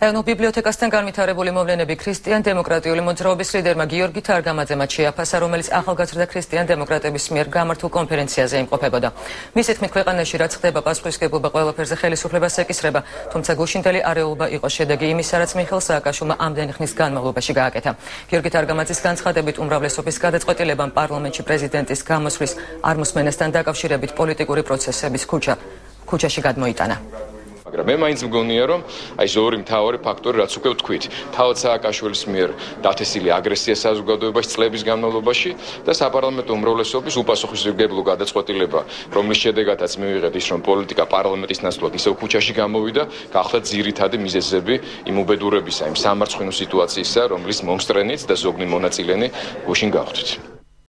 ეროვნულ ბიბლიოთეკასთან განვითარებული მოვლენები ქრისტიან დემოკრატიული მოძრაობის ლიდერმა გიორგი თარგამაძემ შეაფასა, რომელიც ახალგაზრდა ქრისტიან დემოკრატების მიერ გამართულ კონფერენციაზე იმყოფებოდა. მისი თქმით, ქვეყანაში რაც ხდება პასუხისგებლობა ყველაფერზე ხელისუფლებას ეკისრება, თუმცა გუშინდელი არეულობა იყო შედეგი იმისა, რაც მიხელ სააკაშვილმა ამდენი ხნის განმავლობაში გააკეთა. გიორგი თარგამაძის განცხადებით, უმრავლესობის გადაწყვეტილებამ პარლამენტში პრეზიდენტის გამოსვლის არ მოსმენასთან დაკავშირებით პოლიტიკური პროცესების ქუჩა ქუჩაში გადმოიტანა. მაგრამ მე მაინც მგონია რომ აი ეს ორი მთავარი ფაქტორი რაც უკვე ვთქვით თავად სააკაშვილის მიერ დათესილი აგრესია საზოგადოებაში წლების განმავლობაში და საპარლამენტო უმრავლესობის უპასუხისმგებლო გადაწყვეტილება რომლის შედეგადაც მივიღეთ ის რომ პოლიტიკა პარლამენტის ნაცვლად ისევ ქუჩაში გამოვიდა გახდა ძირითადი მიზეზები იმ უბედურებისა იმ სამარცხინო სიტუაციისა რომლის მომსწრენით და ზოგნი მონაწილენი გუშინ გავხდით